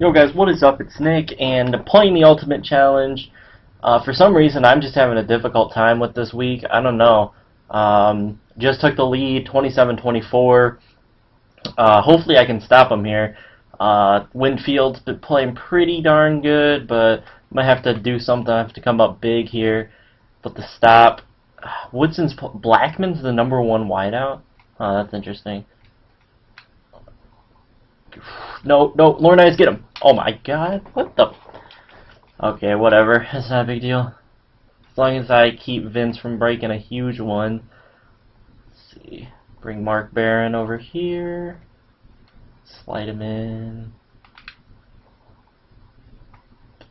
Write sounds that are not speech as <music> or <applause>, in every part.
Yo guys, what is up? It's Nick, and playing the Ultimate Challenge. Uh, for some reason, I'm just having a difficult time with this week. I don't know. Um, just took the lead, 27-24. Uh, hopefully I can stop him here. Uh, Winfield's been playing pretty darn good, but might have to do something. I have to come up big here. But the stop, <sighs> Woodson's Blackmon's the number one wideout. Oh, that's interesting. No, no, Lornize, get him. Oh my god, what the... Okay, whatever. <laughs> It's not a big deal. As long as I keep Vince from breaking a huge one. Let's see. Bring Mark Barron over here. Slide him in.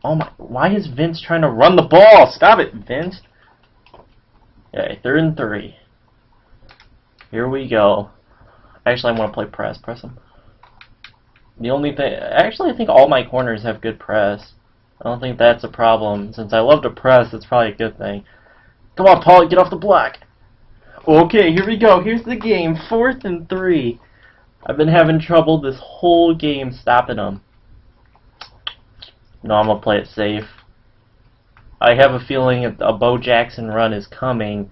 Oh my, why is Vince trying to run the ball? Stop it, Vince. Okay, third and three. Here we go. Actually, I want to play press. Press him. The only thing, actually, I think all my corners have good press. I don't think that's a problem. Since I love to press, it's probably a good thing. Come on, Paul, get off the block. Okay, here we go. Here's the game. Fourth and three. I've been having trouble this whole game stopping them. No, I'm going to play it safe. I have a feeling a Bo Jackson run is coming,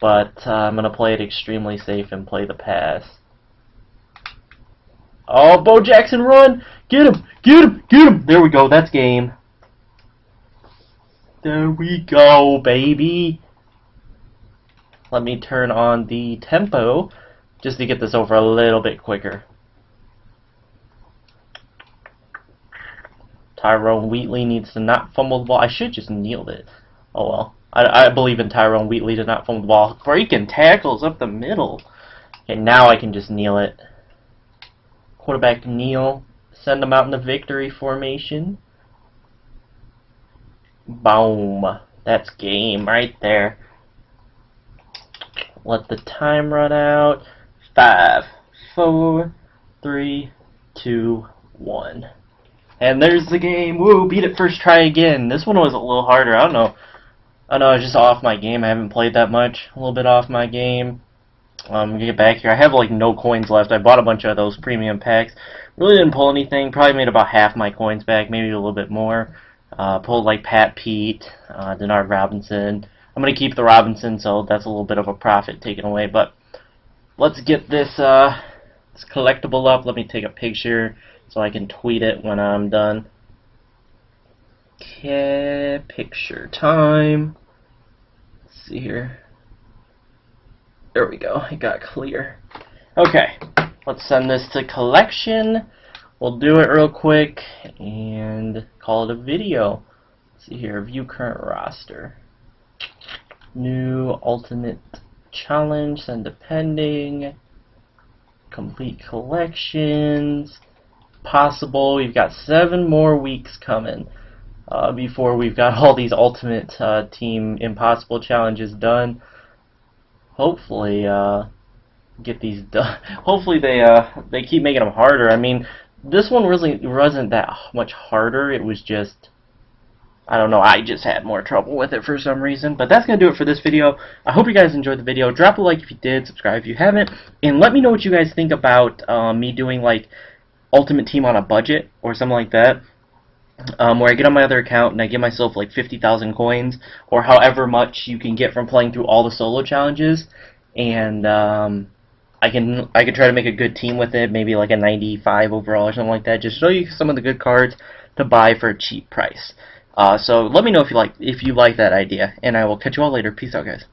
but uh, I'm going to play it extremely safe and play the pass. Oh, Bo Jackson, run! Get him! Get him! Get him! There we go. That's game. There we go, baby. Let me turn on the tempo just to get this over a little bit quicker. Tyrone Wheatley needs to not fumble the ball. I should just kneel it. Oh well. I, I believe in Tyrone Wheatley to not fumble the ball. Breaking tackles up the middle. Okay, now I can just kneel it. Quarterback kneel. Send them out in the victory formation. Boom. That's game right there. Let the time run out. Five, four, three, two, one. And there's the game. Woo, beat it first try again. This one was a little harder. I don't know. I don't know I was just off my game. I haven't played that much. A little bit off my game. Um, get back here. I have like no coins left. I bought a bunch of those premium packs. Really didn't pull anything. Probably made about half my coins back, maybe a little bit more. Uh, pulled like Pat Pete, uh, Denard Robinson. I'm gonna keep the Robinson, so that's a little bit of a profit taken away. But let's get this, uh, this collectible up. Let me take a picture so I can tweet it when I'm done. Okay, picture time. Let's see here. There we go. It got clear. Okay, let's send this to collection. We'll do it real quick and call it a video. Let's see here, view current roster. New ultimate challenge, send to pending. Complete collections. Possible. We've got seven more weeks coming uh, before we've got all these ultimate uh, team impossible challenges done hopefully uh, get these <laughs> done. hopefully they uh, they keep making them harder. I mean, this one really wasn't that much harder. It was just I don't know, I just had more trouble with it for some reason. But that's going to do it for this video. I hope you guys enjoyed the video. Drop a like if you did, subscribe if you haven't, and let me know what you guys think about uh, me doing like Ultimate Team on a budget or something like that um, where I get on my other account and I give myself like 50,000 coins or however much you can get from playing through all the solo challenges. And um, I can I can try to make a good team with it maybe like a 95 overall or something like that just show you some of the good cards to buy for a cheap price. Uh, so let me know if you like if you like that idea and I will catch you all later. Peace out guys